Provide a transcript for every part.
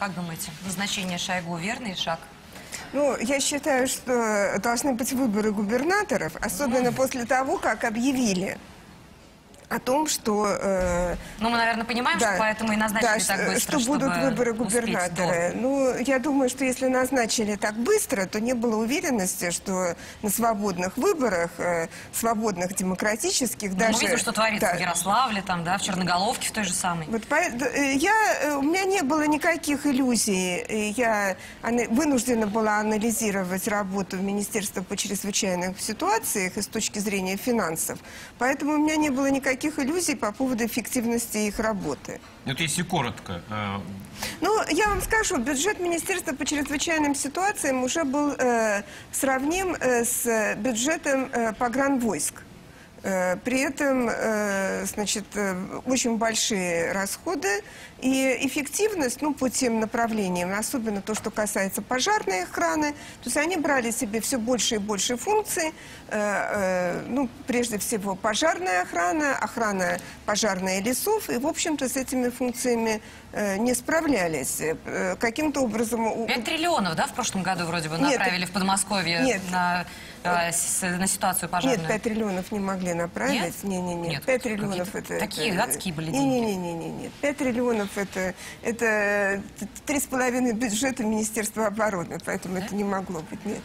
Как думаете, назначение Шойгу верный шаг? Ну, я считаю, что должны быть выборы губернаторов, особенно после того, как объявили о том, что... э, Ну, мы, наверное, понимаем, что поэтому и назначили да, так быстро, что будут выборы губернатора. до- Ну, я думаю, что если назначили так быстро, то не было уверенности, что на свободных выборах, э, свободных, демократических, Ну, даже... мы видим, что творится да, в Ярославле, там, да, в Черноголовке, в той же самой. Вот по- э, я, э, у меня не было никаких иллюзий. Я вынуждена была анализировать работу Министерства по чрезвычайным ситуациям и с точки зрения финансов. Поэтому у меня не было никаких иллюзий по поводу эффективности их работы. Вот если коротко, э, Ну, я вам скажу, бюджет Министерства по чрезвычайным ситуациям уже был э, сравним э, с бюджетом э, погранвойск. Э, При этом, э, значит, э, очень большие расходы и эффективность, ну, по тем направлениям, особенно то, что касается пожарной охраны, то есть они брали себе все больше и больше функций, ну, прежде всего, пожарная охрана, охрана пожарная лесов, и, в общем-то, с этими функциями не справлялись. Каким-то образом... у- 5 триллионов, да, в прошлом году вроде бы Нет, направили в Подмосковье нет. на, э, с- на ситуацию пожарную? Нет, 5 триллионов не могли направить. Нет? Не-не-не. Нет, 5 триллионов это... такие это- адские были деньги. Не-не-не. 5 триллионов это, это три с половиной бюджета Министерства обороны, поэтому это не могло быть. Нет.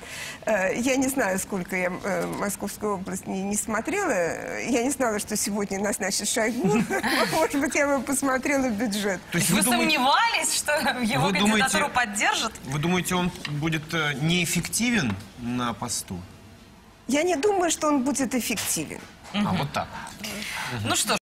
Э, Я не знаю, сколько я э, Московскую область не, не смотрела. Я не знала, что сегодня назначат Шойгу. Может быть, я бы посмотрела бюджет. то есть Вы вы думаете, сомневались, что его кандидатуру поддержат? вы думаете, он будет э, неэффективен на посту? Я не думаю, что он будет эффективен. А вот так. Ну что ж,